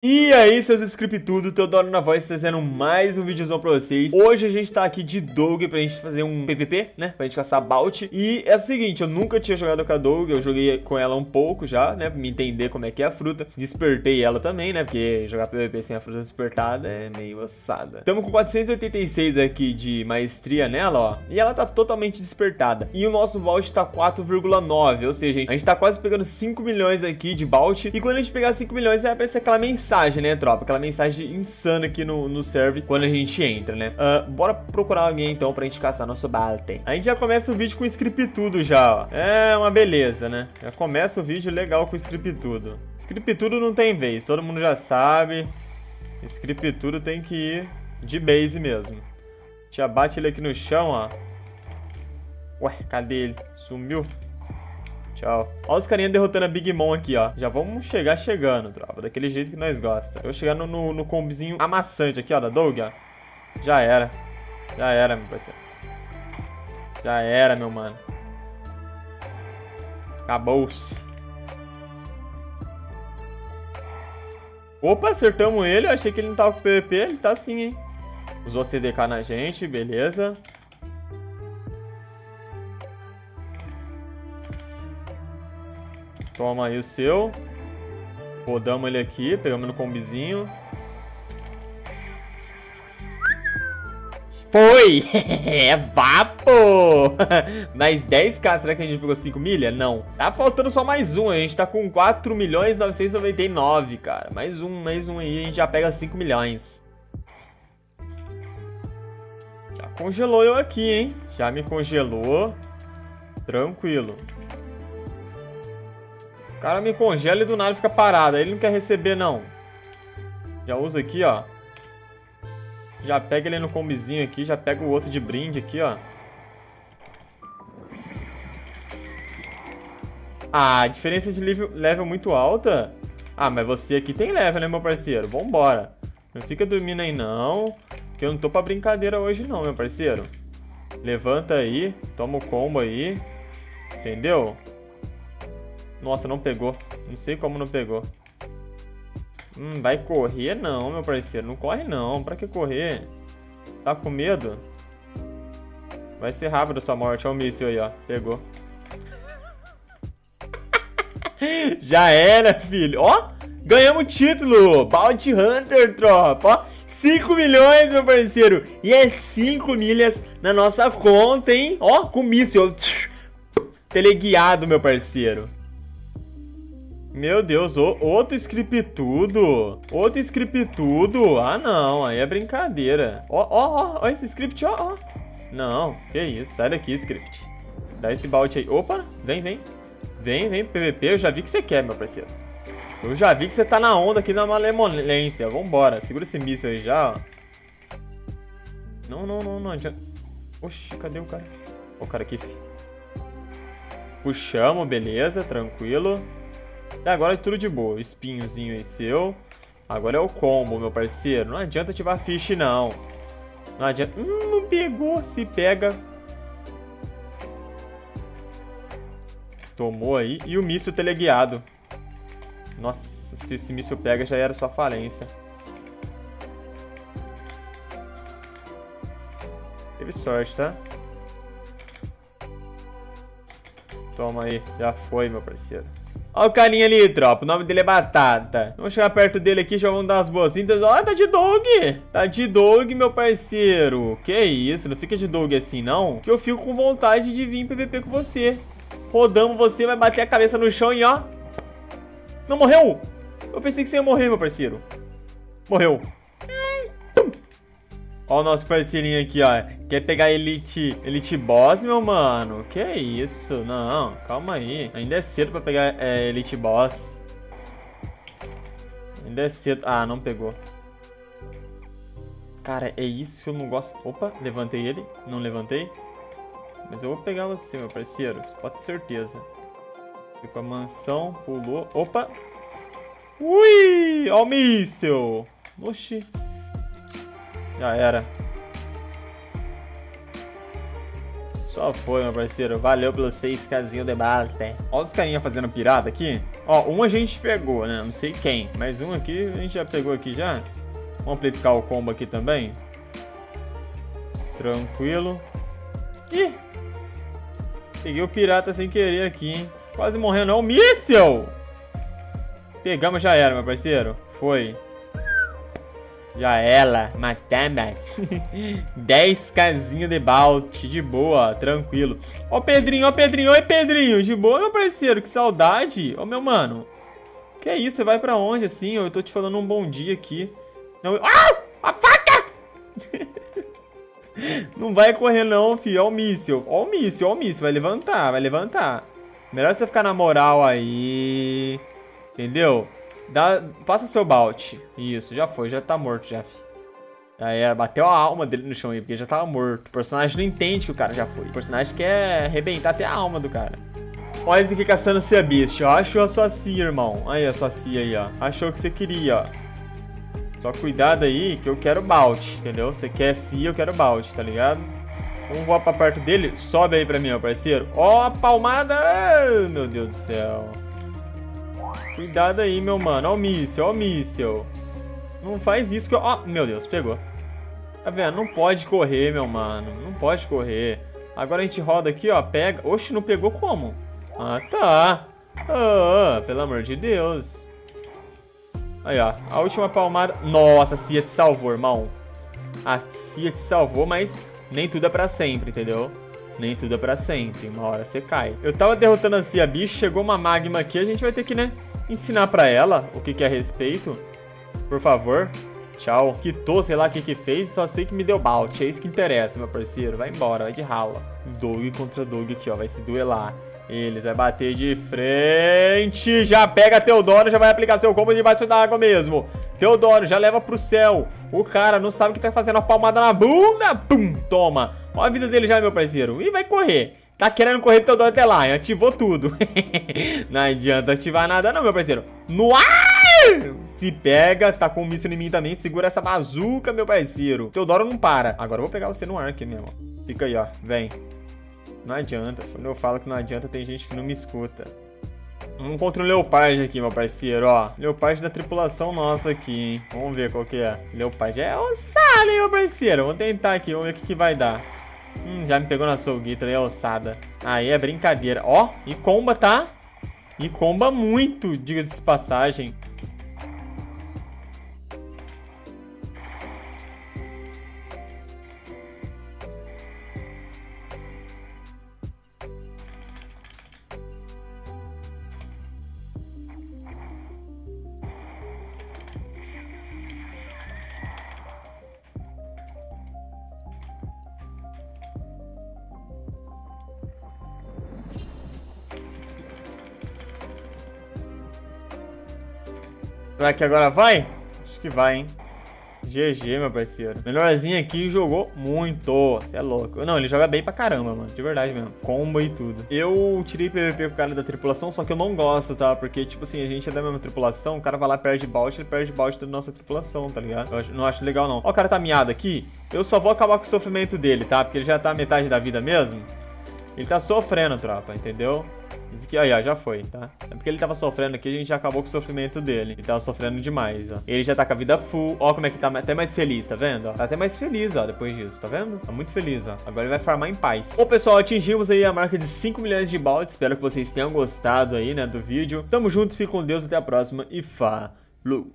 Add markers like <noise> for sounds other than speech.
E aí, seus tudo, Teodoro na voz trazendo mais um videozão pra vocês. Hoje a gente tá aqui de Doug pra gente fazer um PVP, né? Pra gente caçar Bout. E é o seguinte, eu nunca tinha jogado com a Doug, eu joguei com ela um pouco já, né? Pra me entender como é que é a fruta. Despertei ela também, né? Porque jogar PVP sem a fruta despertada é meio ossada. Estamos com 486 aqui de maestria nela, ó. E ela tá totalmente despertada. E o nosso Bout tá 4,9, ou seja, a gente tá quase pegando 5 milhões aqui de Bout. E quando a gente pegar 5 milhões, vai aparecer aquela mensagem mensagem, né, tropa? Aquela mensagem insana aqui no, no server quando a gente entra, né? Uh, bora procurar alguém, então, pra gente caçar nosso Balten. A gente já começa o vídeo com script tudo já, ó. É uma beleza, né? Já começa o vídeo legal com script tudo. Script tudo não tem vez, todo mundo já sabe. Script tudo tem que ir de base mesmo. Já bate ele aqui no chão, ó. Ué, cadê ele? Sumiu? Tchau. Olha os carinha derrotando a Big Mom aqui, ó. Já vamos chegar chegando, tropa. Daquele jeito que nós gosta. Eu vou chegar no, no, no combizinho amassante aqui, ó, da Doug, ó. Já era. Já era, meu parceiro. Já era, meu mano. Acabou-se. Opa, acertamos ele. Eu achei que ele não tava com PVP. Ele tá sim, hein. Usou CDK na gente, beleza. Toma aí o seu. Rodamos ele aqui, pegamos no combizinho. Foi! <laughs> é vapo! <laughs> mais 10k, será que a gente pegou 5 milha? Não. Tá faltando só mais um, a gente tá com 4 milhões 999, cara. Mais um, mais um aí, a gente já pega 5 milhões. Já congelou eu aqui, hein? Já me congelou. Tranquilo. O cara me congela e do nada fica parado. Ele não quer receber, não. Já usa aqui, ó. Já pega ele no combizinho aqui. Já pega o outro de brinde aqui, ó. Ah, diferença de level, muito alta? Ah, mas você aqui tem level, né, meu parceiro? Vambora. Não fica dormindo aí, não. Que eu não tô pra brincadeira hoje, não, meu parceiro. Levanta aí. Toma o combo aí. Entendeu? Nossa, não pegou. Não sei como não pegou. Hum, vai correr não, meu parceiro. Não corre não. Pra que correr? Tá com medo? Vai ser rápido a sua morte. Olha o míssil aí, ó. Pegou. <laughs> Já era, filho. Ó, ganhamos o título. Bounty Hunter, tropa. Ó, 5 milhões, meu parceiro. E é 5 milhas na nossa conta, hein? Ó, com míssil. Teleguiado, meu parceiro. Meu Deus, outro scriptudo. Outro scriptudo. Ah, não. Aí é brincadeira. Ó, ó, ó. Ó esse script, ó, ó. Não, que isso. Sai daqui, script. Dá esse balde aí. Opa, vem, vem. Vem, vem, PVP. Eu já vi que você quer, meu parceiro. Eu já vi que você tá na onda aqui na malemolência. Vambora. Segura esse míssil aí já, ó. Não, não, não, não adianta. Oxi, cadê o cara? O cara aqui, filho. Puxamos, beleza, tranquilo. E agora é tudo de boa. Espinhozinho aí seu. Agora é o combo, meu parceiro. Não adianta ativar fish, não. Não adianta... Hum, não pegou. Se pega. Tomou aí. E o míssil teleguiado. Nossa, se esse míssil pega, já era sua falência. Teve sorte, tá? Toma aí. Já foi, meu parceiro. Olha o carinha ali, tropa. O nome dele é Batata. Vamos chegar perto dele aqui, já vamos dar umas boas-vindas. Olha, tá de dog. Tá de dog, meu parceiro. Que isso, não fica de dog assim, não. Que eu fico com vontade de vir PVP com você. Rodamos você, vai bater a cabeça no chão e ó. Não morreu? Eu pensei que você ia morrer, meu parceiro. Morreu. Ó o nosso parceirinho aqui, ó. Quer pegar Elite, Elite Boss, meu mano? Que isso? Não, calma aí. Ainda é cedo pra pegar é, Elite Boss. Ainda é cedo. Ah, não pegou. Cara, é isso que eu não gosto. Opa, levantei ele. Não levantei. Mas eu vou pegar você, meu parceiro. Pode ter certeza. Ficou a mansão, pulou. Opa! Ui! Ó o míssil! Oxi. Já era. Só foi, meu parceiro. Valeu pelos seis casinhos de bala, Olha os carinha fazendo pirata aqui. Ó, um a gente pegou, né? Não sei quem. Mas um aqui a gente já pegou aqui já. Vamos aplicar o combo aqui também. Tranquilo. Ih! Peguei o pirata sem querer aqui, hein? Quase morrendo. É um míssel! Pegamos, já era, meu parceiro. Foi. Já ela, matamos. 10 <laughs> casinhas de balte, de boa, tranquilo. Ó Pedrinho, ó Pedrinho, oi Pedrinho, de boa, meu parceiro, que saudade. Ó meu mano, que isso, você vai pra onde assim? Eu tô te falando um bom dia aqui. Não, ah, a faca! <laughs> não vai correr não, filho, ó o míssil, ó o míssil, ó o míssil, vai levantar, vai levantar. Melhor você ficar na moral aí, entendeu? Dá, passa seu balde. Isso, já foi, já tá morto já, fi. Já era, bateu a alma dele no chão aí, porque já tava morto. O personagem não entende que o cara já foi. O personagem quer arrebentar até a alma do cara. Olha esse aqui caçando Cia ó. Achou a sua Cia, irmão. Aí, a sua Cia aí, ó. Achou o que você queria, ó. Só cuidado aí, que eu quero balde, entendeu? Você quer Cia, eu quero balde, tá ligado? Vamos voar pra perto dele. Sobe aí pra mim, ó, parceiro. Ó, a palmada! Meu Deus do céu. Cuidado aí, meu mano. Ó o míssel, ó o míssel. Não faz isso que eu... Ó, meu Deus, pegou. Tá vendo? Não pode correr, meu mano. Não pode correr. Agora a gente roda aqui, ó. Pega... Oxe, não pegou como? Ah, tá. Ah, pelo amor de Deus. Aí, ó. A última palmada... Nossa, a Cia te salvou, irmão. A Cia te salvou, mas nem tudo é pra sempre, entendeu? Nem tudo é pra sempre. Uma hora você cai. Eu tava derrotando a Cia Bicho, chegou uma magma aqui, a gente vai ter que, né, ensinar pra ela o que, que é respeito. Por favor. Tchau. Quitou, sei lá o que que fez, só sei que me deu balde. É isso que interessa, meu parceiro. Vai embora, vai de rala. Doug contra Doug aqui, ó. Vai se duelar. Eles vai bater de frente. Já pega Teodoro, já vai aplicar seu combo debaixo da água mesmo. Teodoro já leva pro céu. O cara não sabe o que tá fazendo. A palmada na bunda. Pum, toma. Olha a vida dele já, meu parceiro. E vai correr. Tá querendo correr Teodoro até lá. Ativou tudo. <laughs> não adianta ativar nada não, meu parceiro. No ar! Se pega, tá com um míssil em mim também. Segura essa bazuca, meu parceiro. Teodoro não para. Agora eu vou pegar você no ar aqui mesmo. Fica aí, ó. Vem. Não adianta. Quando eu falo que não adianta, tem gente que não me escuta. Vamos contra o Leopard aqui, meu parceiro, ó. Leopard da tripulação nossa aqui, hein. Vamos ver qual que é. Leopard é ossada, hein, meu parceiro. Vamos tentar aqui, vamos ver o que, que vai dar. Hum, já me pegou na solguita, é ossada. Aí é brincadeira. Ó, e comba, tá? E comba muito, diga-se de passagem. Será que agora vai? Acho que vai, hein? GG, meu parceiro. Melhorzinho aqui jogou muito. Você é louco. Não, ele joga bem pra caramba, mano. De verdade mesmo. Combo e tudo. Eu tirei PVP com o cara da tripulação, só que eu não gosto, tá? Porque, tipo assim, a gente é da mesma tripulação, o cara vai lá perde balde, ele perde balde da nossa tripulação, tá ligado? Eu não acho legal, não. Ó, o cara tá miado aqui. Eu só vou acabar com o sofrimento dele, tá? Porque ele já tá metade da vida mesmo. Ele tá sofrendo, tropa, entendeu? Isso aqui, aí, ó, já foi, tá? É porque ele tava sofrendo aqui, a gente já acabou com o sofrimento dele. Ele tava sofrendo demais, ó. Ele já tá com a vida full. Ó como é que tá até mais feliz, tá vendo? Tá até mais feliz, ó, depois disso, tá vendo? Tá muito feliz, ó. Agora ele vai farmar em paz. Bom, pessoal, atingimos aí a marca de 5 milhões de baldes. Espero que vocês tenham gostado aí, né, do vídeo. Tamo junto, fique com Deus, até a próxima e falou!